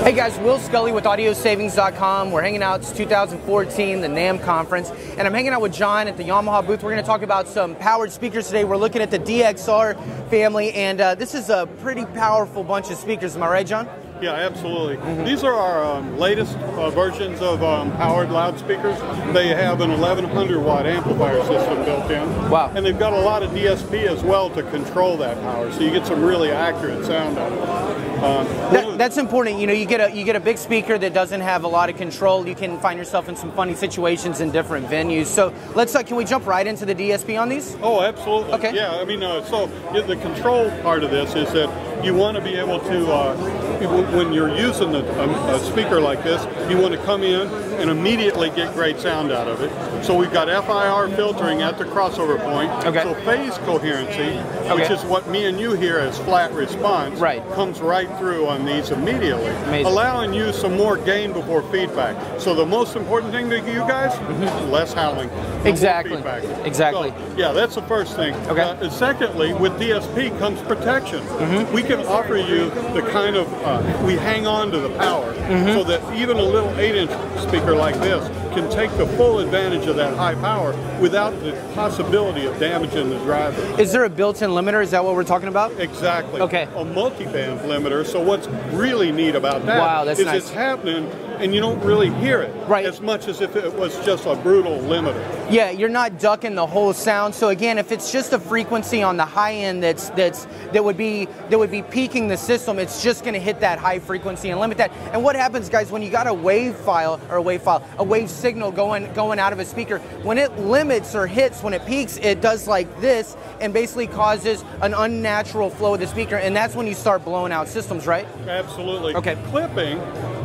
Hey guys, Will Sculley with AudioSavings.com. We're hanging out. It's 2014, the NAMM conference, and I'm hanging out with John at the Yamaha booth. We're going to talk about some powered speakers today. We're looking at the DXR family, and uh, this is a pretty powerful bunch of speakers. Am I right, John? Yeah, absolutely. Mm-hmm. These are our um, latest uh, versions of um, powered loudspeakers. They have an 1100 watt amplifier system built in. Wow. And they've got a lot of DSP as well to control that power, so you get some really accurate sound out of it. Um, that, that's important. You know, you get a you get a big speaker that doesn't have a lot of control. You can find yourself in some funny situations in different venues. So let's uh, can we jump right into the DSP on these? Oh, absolutely. Okay. Yeah, I mean, uh, so the control part of this is that you want to be able to, uh, when you're using a, a, speaker like this, you want to come in and immediately get great sound out of it. So we've got FIR filtering at the crossover point. Okay. So phase coherency, okay. which is what me and you hear as flat response, right. comes right through on these immediately, Amazing. allowing you some more gain before feedback. So the most important thing to you guys, mm-hmm. less howling. Exactly. Exactly. So, yeah, that's the first thing. Okay. Uh, secondly, with DSP comes protection. Mm-hmm. We can offer you the kind of uh, we hang on to the power mm-hmm. so that even a little eight inch speaker like this can take the full advantage of that high power without the possibility of damaging the driver. Is there a built-in limiter? Is that what we're talking about? Exactly. Okay. A multi-band limiter. So what's really neat about that wow, that's is nice. it's happening and you don't really hear it right. as much as if it was just a brutal limiter. Yeah, you're not ducking the whole sound. So again, if it's just a frequency on the high end that's that's that would be that would be peaking the system, it's just going to hit that high frequency and limit that. And what happens, guys, when you got a wave file or a wave file, a wave signal going going out of a speaker, when it limits or hits, when it peaks, it does like this and basically causes an unnatural flow of the speaker, and that's when you start blowing out systems, right? Absolutely. Okay. Clipping,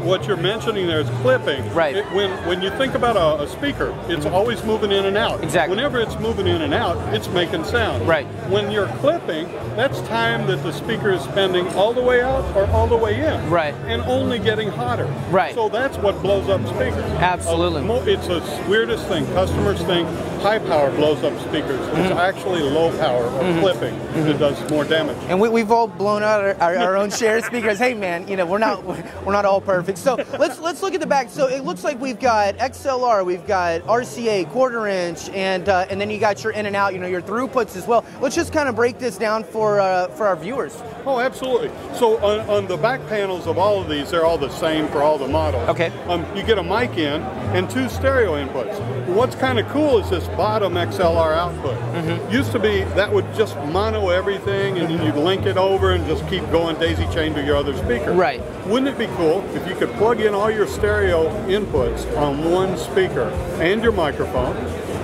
what you're mentioning there is clipping. Right. It, when when you think about a, a speaker, it's always moving in and out. Exactly. Whenever it's moving in and out, it's making sound. Right. When you're clipping, that's time that the speaker is spending all the way out or all the way in. Right. And only getting hotter. Right. So that's what blows up speakers. Absolutely. Uh, it's the weirdest thing. Customers think high power blows up speakers. Mm-hmm. It's actually low power or mm-hmm. clipping mm-hmm. that does more damage. And we, have all blown out our, our, our own share of speakers. Hey man, you know we're not we're not all perfect. So let's let's look at the back. So it looks like we've got XLR, we've got RCA, quarter inch, and uh, and then you got your in and out, you know, your throughputs as well. Let's just kind of break this down for uh, for our viewers. Oh, absolutely. So on, on, the back panels of all of these, they're all the same for all the models. Okay. Um, you get a mic in and two stereo inputs. What's kind of cool is this bottom XLR output. Mm-hmm. Used to be that would just mono everything and then you'd link it over and just keep going daisy chain to your other speaker. Right. Wouldn't it be cool if you could plug in all your stereo inputs on one speaker and your microphone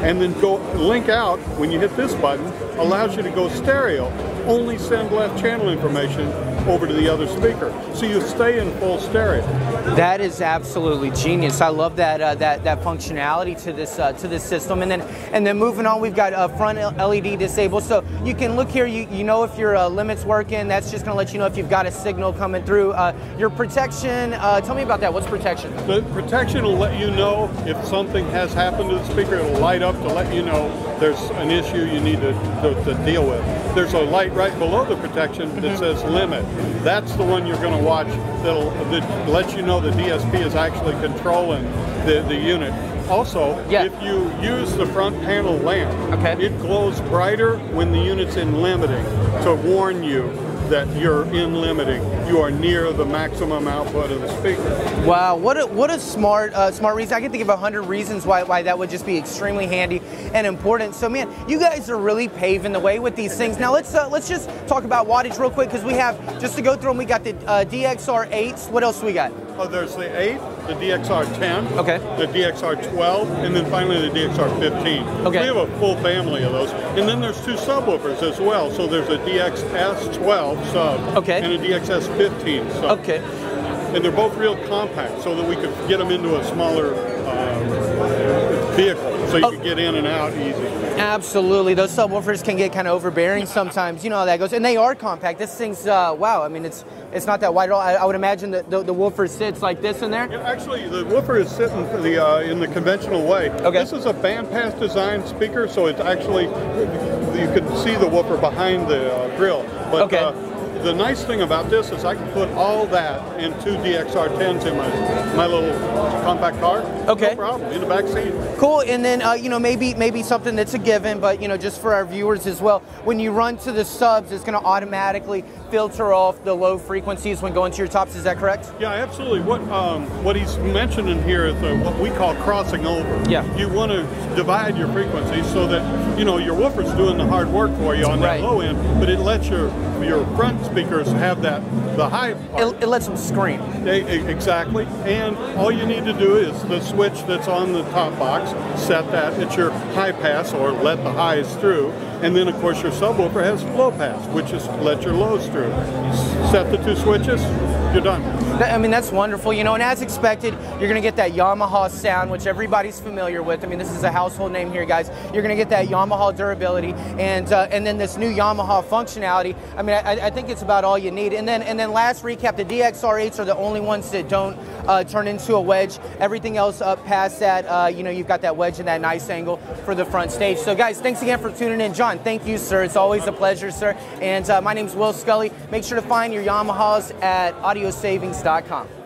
and then go link out when you hit this button allows you to go stereo only send left channel information over to the other speaker. So you stay in full stereo. That is absolutely genius. I love that uh, that that functionality to this uh, to this system. And then and then moving on we've got a uh, front led disabled. So you can look here. You, you know if your uh, limits working. That's just going to let you know if you've got a signal coming through. Uh, your protection uh, tell me about that. What's protection? The protection will let you know if something has happened to the speaker. It'll light up to let you know there's an issue you need to, to, to deal with. There's a light right below the protection that mm-hmm. says limit. That's the one you're going to watch that'll that let you know the DSP is actually controlling the, the unit. Also, yeah. if you use the front panel lamp, okay. it glows brighter when the unit's in limiting to warn you that you're in limiting. You are near the maximum output of the speaker. Wow, what a, what a smart uh, smart reason. I can think of a hundred reasons why, why that would just be extremely handy and important. So man, you guys are really paving the way with these things. Now let's uh, let's just talk about wattage real quick because we have just to go through them. We got the uh, DXR 8s. What else we got? Oh, there's the 8, the DXR 10, okay, the DXR 12, and then finally the DXR 15. Okay, we have a full family of those, and then there's two subwoofers as well. So there's a DXS 12 sub okay. and a DXS 15 sub. Okay. And they're both real compact so that we could get them into a smaller uh, vehicle so you oh. can get in and out easy. Absolutely. Those subwoofers can get kind of overbearing sometimes. You know how that goes. And they are compact. This thing's, uh, wow, I mean, it's it's not that wide at all. I, I would imagine that the, the, woofer sits like this in there. Yeah, actually, the woofer is sitting the, uh, in the conventional way. Okay. This is a bandpass design speaker, so it's actually, you can see the woofer behind the uh, grill. But, okay. The nice thing about this is I can put all that in two DXR10s in my my little compact car. Okay. No problem in the back seat. Cool, and then uh, you know maybe maybe something that's a given, but you know just for our viewers as well. When you run to the subs, it's going to automatically filter off the low frequencies when going to your tops. Is that correct? Yeah, absolutely. What um, what he's mentioning here is uh, what we call crossing over. Yeah. You want to divide your frequencies so that you know your woofer's doing the hard work for you on Right. that low end, but it lets your your front speakers have that the high. It, it lets them scream. E- Exactly, and all you need to do is the switch that's on the top box, set that at your high pass or let the highs through, and then of course your subwoofer has low pass, which is let your lows through. Set the two switches, you're done. I mean, that's wonderful, you know, and as expected, you're going to get that Yamaha sound, which everybody's familiar with. I mean, this is a household name here, guys. You're going to get that Yamaha durability, and uh, and then this new Yamaha functionality. I mean, I, I think it's about all you need. And then and then last recap, the DXR8s are the only ones that don't uh, turn into a wedge. Everything else up past that, uh, you know, you've got that wedge and that nice angle for the front stage. So, guys, thanks again for tuning in. John, thank you, sir. It's always a pleasure, sir. And uh, my name's Will Sculley. Make sure to find your Yamahas at audiosavings.com.